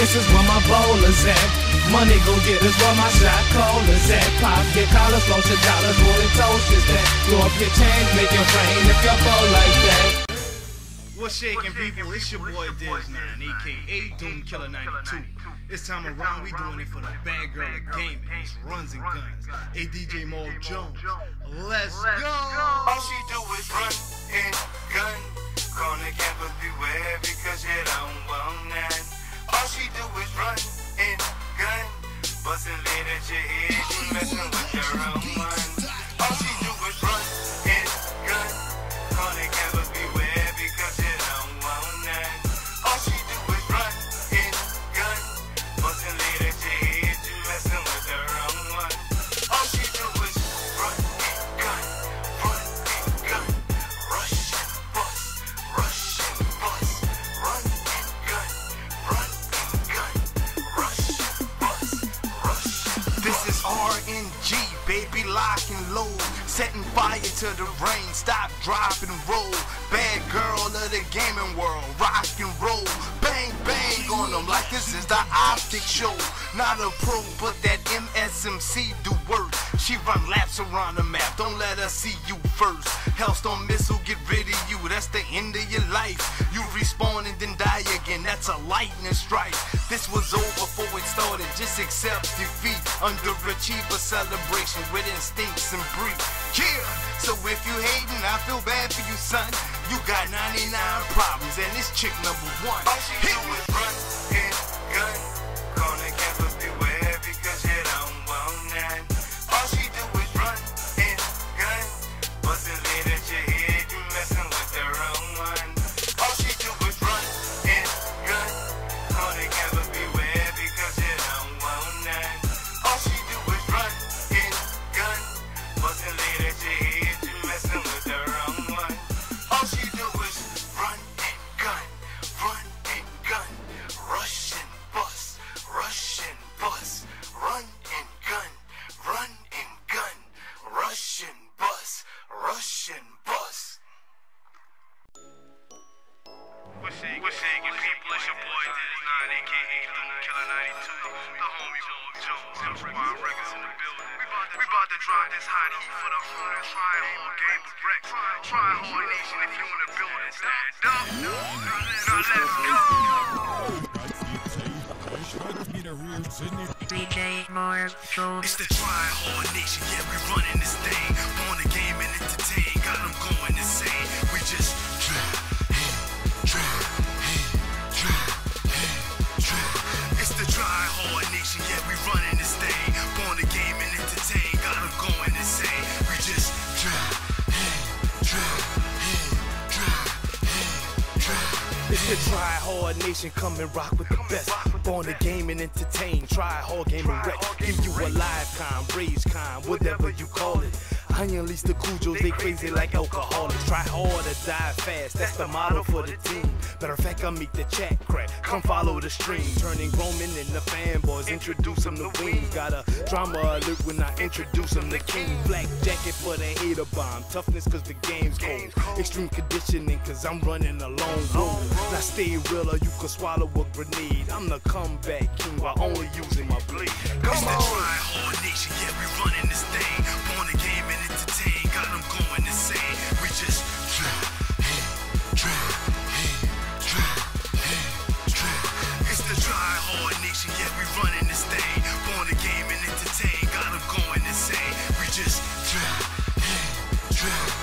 This is where my bowlers at. Money go get us where my shot callers at. Pop your collars, float your dollars, rolling toast is that. Throw up your change, make your rain if you fall like that. What's shaking people? It's your boy Diz9, aka Doom Killa 92. This time around, we doing it for the bad girl of gaming. It's runs and guns. A DJ Mo Jones, let's go. All she do is run Bustin' lead at your head, you messin' with your own one. All she do is run baby, lock and load, setting fire to the rain, stop, drop and roll. Bad girl of the gaming world, rock and roll, bang bang on them like this is the OpTic show. Not a pro, but that MSMC do work. She run laps around the map, don't let her see you first. Hellstorm missile, get rid of you, that's the end of your life. You respawn and then die again, that's a lightning strike. This was over before it started, just accept defeat. Underachiever celebration with instincts and breathe. Yeah, so if you hating, I feel bad for you, son. You got 99 problems, and this chick number one. All she do is run rush and bust. What's shaking, What's shaking people? It's your boy Diz9, aka Doom Killa 92. The homie Mo Jones, Hip Squad Records in the building. We about to, we about to drop this hot heat for the whole Try Hard Game of Rex. Try Hard Nation if you in the building. Stand up. Now let's go. DJ Morg Jones. It's the Try Hard Nation, yeah, we running this thing. Born the game and entertain, got them going insane. We just the Try Hard Nation, come and rock with the best. Born to game and entertain, try hard game and wreck. Give you a live con, rage con, whatever you call it. I unleash the Cujos, they crazy like alcoholics. Try hard or die fast, that's the motto for the team. Matter of fact, I meet the chat crack. Come follow the stream, turning Roman into fanboys. Introduce them to wings. Got a DramaAlert when I introduce them to King. Black jacket for the hater bomb. Toughness cause the game's cold. Extreme conditioning cause I'm running a long road. Now stay real or you could swallow a grenade. I'm the comeback king while only using my blade. Come on. And